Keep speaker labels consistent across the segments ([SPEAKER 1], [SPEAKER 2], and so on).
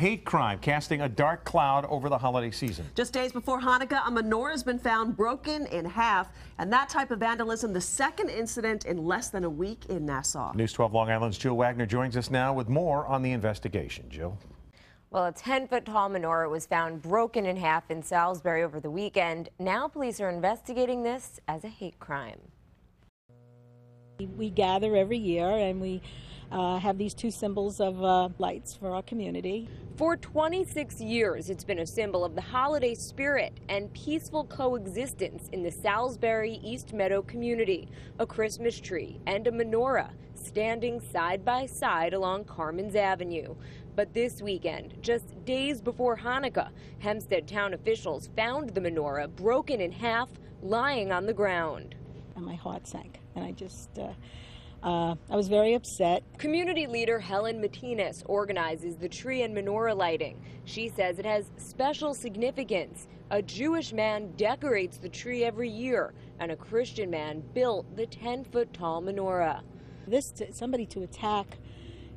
[SPEAKER 1] hate crime casting a dark cloud over the holiday season.
[SPEAKER 2] Just days before Hanukkah, a menorah has been found broken in half, and that type of vandalism, the second incident in less than a week in Nassau.
[SPEAKER 1] News 12 Long Island's Jill Wagner joins us now with more on the investigation. Jill.
[SPEAKER 3] Well, a 10 foot tall menorah was found broken in half in Salisbury over the weekend. Now police are investigating this as a hate crime.
[SPEAKER 4] We gather every year and we uh, have these two symbols of uh, lights for our community.
[SPEAKER 3] For 26 years, it's been a symbol of the holiday spirit and peaceful coexistence in the Salisbury East Meadow community. A Christmas tree and a menorah standing side by side along Carmen's Avenue. But this weekend, just days before Hanukkah, Hempstead town officials found the menorah broken in half, lying on the ground.
[SPEAKER 4] And my heart sank. And I just, uh, uh, I was very upset.
[SPEAKER 3] Community leader Helen Martinez organizes the tree and menorah lighting. She says it has special significance. A Jewish man decorates the tree every year, and a Christian man built the 10 foot tall menorah.
[SPEAKER 4] This, somebody to attack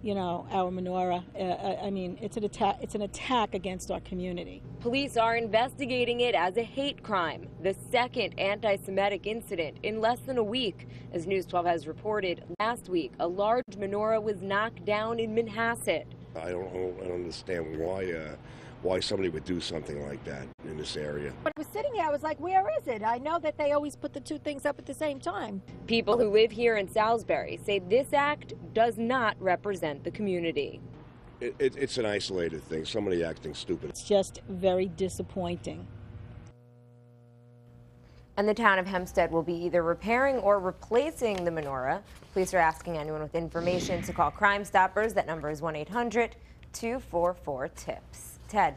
[SPEAKER 4] you know, our menorah. Uh, I mean, it's an attack. It's an attack against our community.
[SPEAKER 3] Police are investigating it as a hate crime, the second anti-Semitic incident in less than a week. As News 12 has reported, last week a large menorah was knocked down in Manhasset.
[SPEAKER 5] I don't, I don't understand why. Uh, why somebody would do something like that in this area.
[SPEAKER 6] But I was sitting here, I was like, where is it? I know that they always put the two things up at the same time.
[SPEAKER 3] People who live here in Salisbury say this act does not represent the community.
[SPEAKER 5] It, it, it's an isolated thing, somebody acting stupid.
[SPEAKER 4] It's just very disappointing.
[SPEAKER 3] And the town of Hempstead will be either repairing or replacing the menorah. Police are asking anyone with information to call Crime Stoppers. That number is 1 800 244 TIPS. Ted.